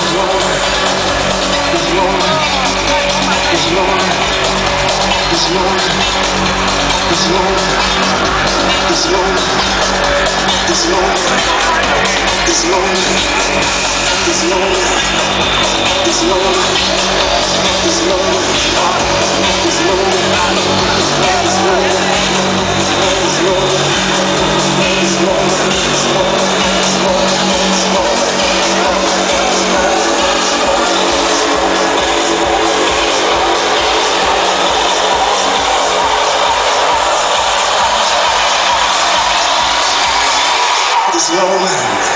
It's lonely. It's lonely. It's lonely. Slowly.